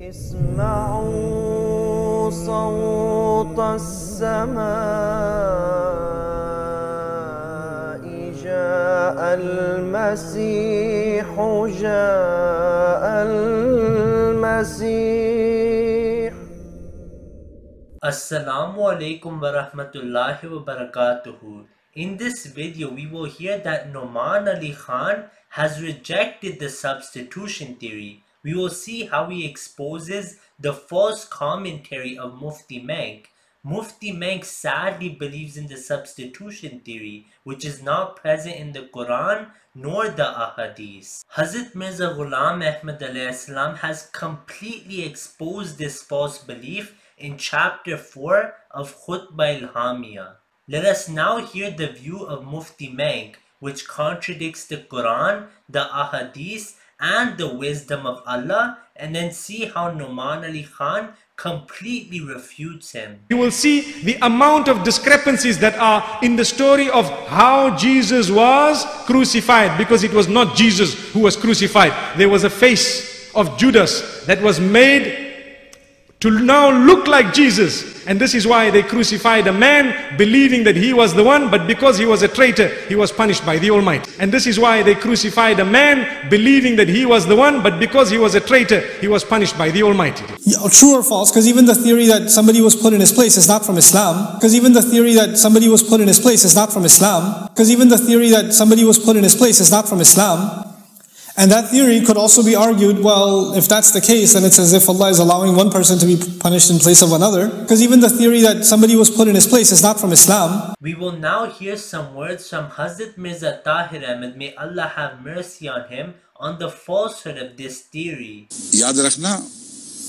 اسمعوا صوت السماء جاء المسيح جاء المسيح Assalamu alaikum wa rahmatullahi wa barakatuhu. In this video, we will hear that Noman Ali Khan has rejected the substitution theory. we will see how he exposes the false commentary of Mufti Menk. Mufti Menk sadly believes in the substitution theory, which is not present in the Quran nor the Ahadith. Hazrat Mirza Ghulam Ahmad salam has completely exposed this false belief in chapter 4 of Khutbah Ilhamiyah. Let us now hear the view of Mufti Menk, which contradicts the Quran, the Ahadith, and the wisdom of Allah, and then see how Numan Ali Khan completely refutes him. You will see the amount of discrepancies that are in the story of how Jesus was crucified because it was not Jesus who was crucified. There was a face of Judas that was made to now look like Jesus. And this is why they crucified a man believing that he was the one, but because he was a traitor, he was punished by the Almighty. And this is why they crucified a man believing that he was the one, but because he was a traitor, he was punished by the Almighty. Yeah, true or false? Because even the theory that somebody was put in his place is not from Islam. Because even the theory that somebody was put in his place is not from Islam. Because even the theory that somebody was put in his place is not from Islam. And that theory could also be argued, well, if that's the case, then it's as if Allah is allowing one person to be punished in place of another. Because even the theory that somebody was put in his place is not from Islam. We will now hear some words from Hazrat Mirza Tahir Ahmed, may Allah have mercy on him, on the falsehood of this theory. Yad rakhna,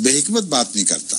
behikmat baat nahi karta.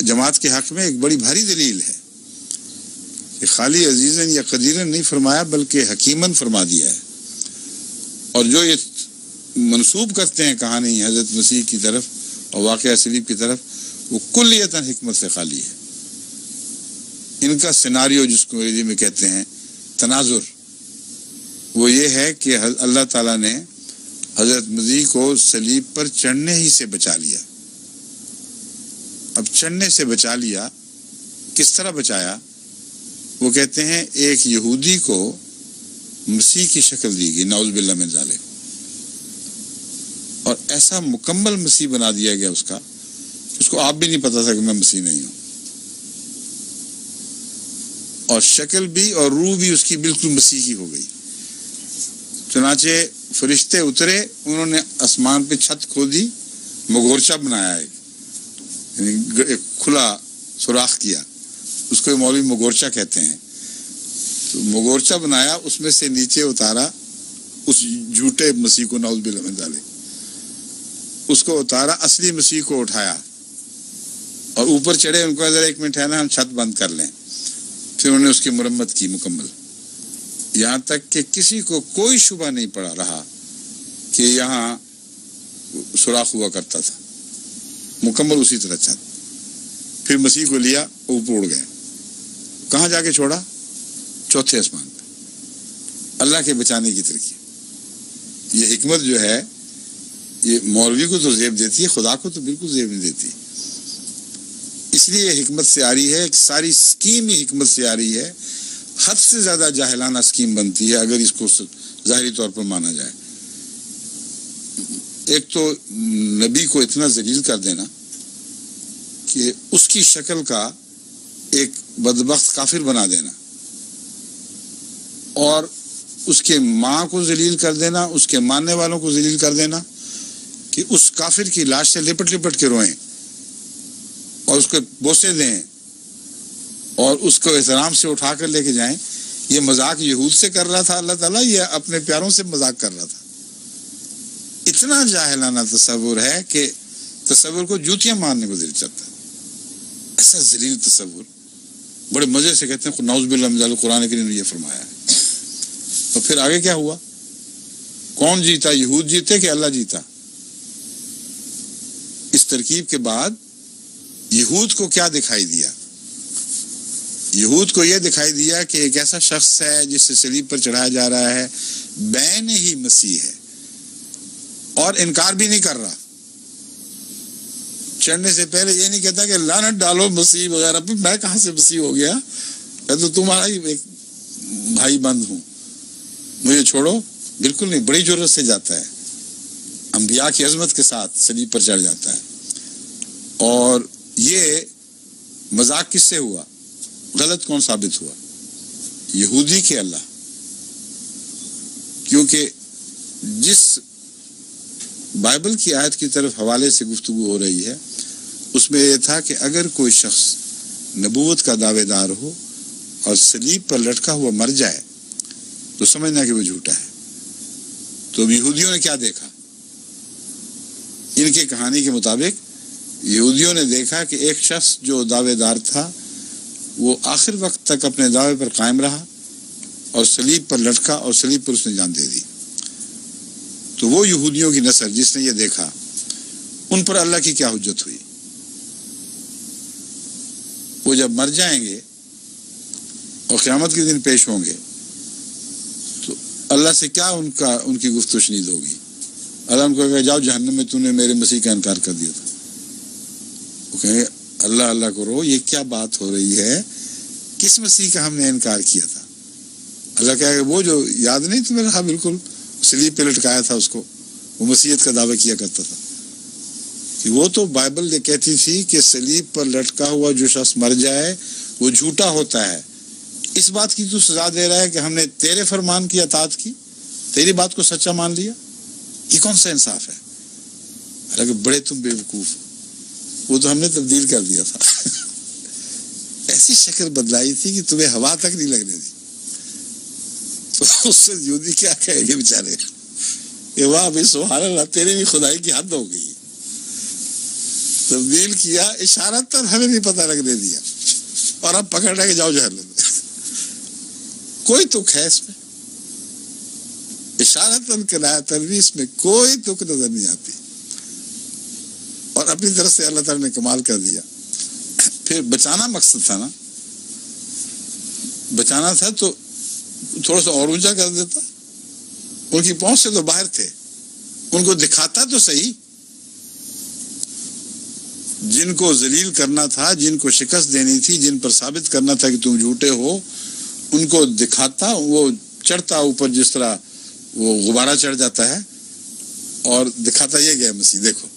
جماعت کے حق میں ایک بڑی بھاری دلیل ہے کہ خالی عزیزن یا قدیرن نہیں فرمایا بلکہ حکیمن فرما دیا ہے۔ اور جو یہ منسوب کرتے ہیں کہانی حضرت مسیح کی طرف اور واقعہ سلیب کی طرف، وہ کلیتاً حکمت سے خالی ہے۔ ان کا سیناریو جس کو انگریزی میں کہتے ہیں، تناظر۔ وہ یہ ہے کہ اللہ تعالیٰ نے حضرت مسیح کو سلیب پر چڑھنے ہی سے بچا لیا۔ اب چڑھنے سے بچا لیا، کس طرح بچایا؟ وہ کہتے ہیں، ایک یہودی کو مسیح کی شکل دی گئی ناول باللہ من ظالم اور ایسا مکمل مسیح بنا دیا گیا اس کا، اس کو آپ بھی نہیں پتا تھا کہ میں مسیح نہیں ہوں۔ اور شکل بھی اور روح بھی اس کی بالکل مسیحی ہو گئی۔ چنانچہ فرشتے اترے، انہوں نے آسمان پہ چھت کھودی مغورچہ بنایا ایک یعنی ایک کھلا سوراخ کیا۔ اس کو مولوی مغورچہ کہتے ہیں۔ تو مغورچہ بنایا، اس میں سے نیچے اتارا اس جھوٹے مسیح کو ناؤز بل ڈالے اس کو اتارا، اصلی مسیح کو اٹھایا۔ اور اوپر چڑھے، ان کو ذرا ایک منٹ ہے نا ہم چھت بند کر لیں۔ پھر انہوں نے اس کی مرمت کی مکمل۔ یہاں تک کہ کسی کو کوئی شبہ نہیں پڑا رہا کہ یہاں سوراخ ہوا کرتا تھا۔ مکمل اسی طرح چھت پھر مسیح کو لیا اوپر اڑ گئے کہاں جا کے چھوڑا؟ چوتھے آسمان پہ۔ اللہ کے بچانے کی ترکیب یہ حکمت جو ہے، یہ مولوی کو تو زیب دیتی ہے، خدا کو تو بالکل زیب نہیں دیتی۔ اس لیے یہ حکمت سے آ رہی ہے، ایک ساری اسکیم ہی حکمت سے آ رہی ہے۔ حد سے زیادہ جاہلانہ اسکیم بنتی ہے، اگر اس کو ظاہری طور پر مانا جائے۔ ایک تو نبی کو اتنا ذلیل کر دینا کہ اس کی شکل کا ایک بدبخت کافر بنا دینا اور اس کے ماں کو ذلیل کر دینا، اس کے ماننے والوں کو ذلیل کر دینا کہ اس کافر کی لاش سے لپٹ لپٹ کے روئیں اور اس کو بوسے دیں اور اس کو احترام سے اٹھا کر لے کے جائیں۔ یہ مذاق یہود سے کر رہا تھا، اللہ تعالیٰ یہ اپنے پیاروں سے مذاق کر رہا تھا۔ اتنا جاہلانہ تصور ہے کہ تصور کو جوتیاں مارنے کو دل چاہتا ہے۔ ایسا ذلیل تصور۔ بڑے مزے سے کہتے ہیں نوز باللہ قرآن کریم نے یہ فرمایا ہے۔ تو پھر آگے کیا ہوا؟ کون جیتا؟ یہود جیتے کہ اللہ جیتا؟ اس ترکیب کے بعد یہود کو کیا دکھائی دیا؟ یہود کو یہ دکھائی دیا کہ ایک ایسا شخص ہے جس سے سلیب پر چڑھایا جا رہا ہے، بین ہی مسیح ہے۔ اور انکار بھی نہیں کر رہا۔ چڑھنے سے پہلے یہ نہیں کہتا کہ لانت ڈالو، مسیح وغیرہ۔ پہ میں کہاں سے مسیح ہو گیا؟ میں تو تمہارا ہی ایک بھائی بند ہوں۔ مجھے چھوڑو۔ بالکل نہیں، بڑی ضرورت سے جاتا ہے۔ انبیاء کی عظمت کے ساتھ سلیب پر چڑھ جاتا ہے۔ اور یہ مذاق کس سے ہوا؟ غلط کون ثابت ہوا؟ یہودی کے اللہ۔ کیونکہ جس بائبل کی آیت کی طرف حوالے سے گفتگو ہو رہی ہے۔ اس میں یہ تھا کہ اگر کوئی شخص نبوت کا دعوے دار ہو اور سلیب پر لٹکا ہوا مر جائے تو سمجھنا کہ وہ جھوٹا ہے۔ تو یہودیوں نے کیا دیکھا؟ ان کی کہانی کے مطابق یہودیوں نے دیکھا کہ ایک شخص جو دعوے دار تھا، وہ آخر وقت تک اپنے دعوے پر قائم رہا اور سلیب پر لٹکا اور سلیب پر اس نے جان دے دی۔ تو وہ یہودیوں کی نسل جس نے یہ دیکھا، ان پر اللہ کی کیا حجت ہوئی؟ وہ جب مر جائیں گے اور قیامت کے دن پیش ہوں گے، تو اللہ سے کیا ان کا، ان کی گفت و شنید ہوگی؟ اللہ ان کو کہا جاؤ جہنم میں، تو نے میرے مسیح کا انکار کر دیا تھا۔ وہ کہیں گے اللہ اللہ کرو یہ کیا بات ہو رہی ہے؟ کس مسیح کا ہم نے انکار کیا تھا؟ اللہ کہا کہ وہ جو یاد نہیں تمہیں رہا بالکل سلیب پہ لٹکایا تھا اس کو، وہ مسیحت کا دعویٰ کیا کرتا تھا۔ کہ وہ تو بائبل یہ کہتی تھی کہ سلیب پر لٹکا ہوا جو شخص مر جائے، وہ جھوٹا ہوتا ہے۔ اس بات کی تو سزا دے رہا ہے کہ ہم نے تیرے فرمان کی، اطاعت کی، تیری بات کو سچا مان لیا۔ یہ کون سا انصاف ہے؟ حالانکہ بڑے تم بے وقوف وہ تو ہم نے تبدیل کر دیا تھا۔ ایسی شکل بدلائی تھی کہ تمہیں ہوا تک نہیں لگنے دی۔ اس سے یودی کیا کہے گے بےچارے کہ واہ بھائی، سبحان اللہ، تیرے بھی خدائی کی حد ہو گئی۔ تبدیل کیا، اشارہ تک ہمیں نہیں پتہ لگنے دیا۔ اور اب پکڑ رہے کہ جاؤ جہنم میں۔ کوئی تک ہے اس میں؟ اشارتن کنایا تنویس میں کوئی تک نظر نہیں آتی۔ اور اپنی طرف سے اللہ تعالیٰ نے کمال کر دیا۔ پھر بچانا مقصد تھا نا؟ بچانا تھا تو تھوڑا سا اور اونچا کر دیتا۔ ان کی پہنچ سے تو باہر تھے۔ ان کو دکھاتا تو صحیح۔ جن کو ذلیل کرنا تھا، جن کو شکست دینی تھی، جن پر ثابت کرنا تھا کہ تم جھوٹے ہو، ان کو دکھاتا، وہ چڑھتا اوپر جس طرح وہ غبارہ چڑھ جاتا ہے۔ اور دکھاتا یہ گیا مسیح، دیکھو۔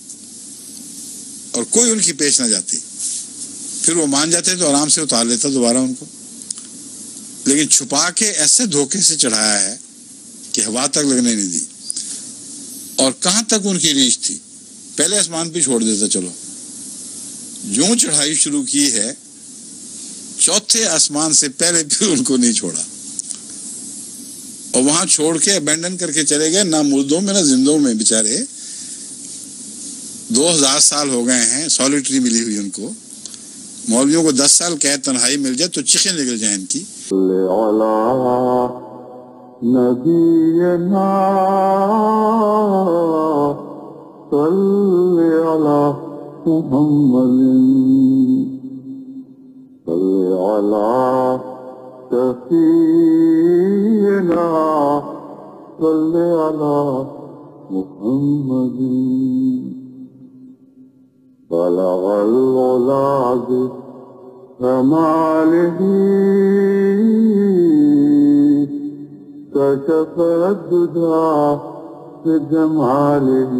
اور کوئی ان کی پیش نہ جاتی۔ پھر وہ مان جاتے تو آرام سے اتار لیتا دوبارہ ان کو۔ لیکن چھپا کے ایسے دھوکے سے چڑھایا ہے کہ ہوا تک لگنے نہیں دی۔ اور کہاں تک ان کی ریچ تھی؟ پہلے آسمان پہ چھوڑ دیتا، چلو۔ جو چڑھائی شروع کی ہے، چوتھے آسمان سے پہلے پھر ان کو نہیں چھوڑا۔ اور وہاں چھوڑ کے ابینڈن کر کے چلے گئے، نہ مردوں میں، نہ زندوں میں۔ بےچارے دو ہزار سال ہو گئے ہیں سالیٹری ملی ہوئی ان کو۔ مولویوں کو دس سال قید تنہائی مل جائے تو چیخیں نکل جائیں ان کی۔ نبينا صل على محمد غير العزيز فما عليه كشف الدجى في جماله